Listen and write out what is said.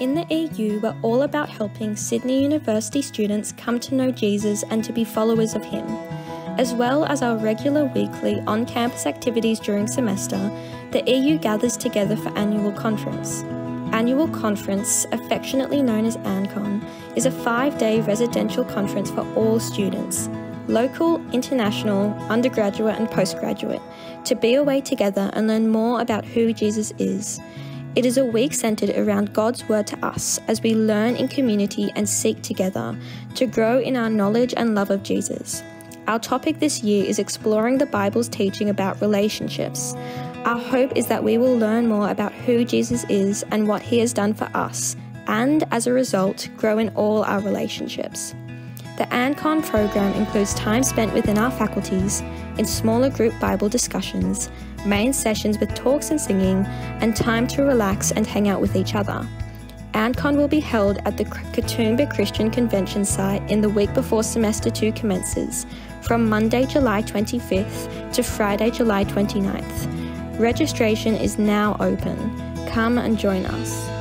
In the EU, we're all about helping Sydney University students come to know Jesus and to be followers of Him. As well as our regular weekly on campus activities during semester, the EU gathers together for annual conference. Annual Conference, affectionately known as ANCON, is a five day residential conference for all students local, international, undergraduate, and postgraduate to be away together and learn more about who Jesus is. It is a week centered around God's word to us as we learn in community and seek together to grow in our knowledge and love of Jesus. Our topic this year is exploring the Bible's teaching about relationships. Our hope is that we will learn more about who Jesus is and what he has done for us, and as a result, grow in all our relationships. The ANCON program includes time spent within our faculties, in smaller group Bible discussions, main sessions with talks and singing, and time to relax and hang out with each other. ANCON will be held at the Katoomba Christian Convention site in the week before semester 2 commences, from Monday, July 25th to Friday, July 29th. Registration is now open. Come and join us.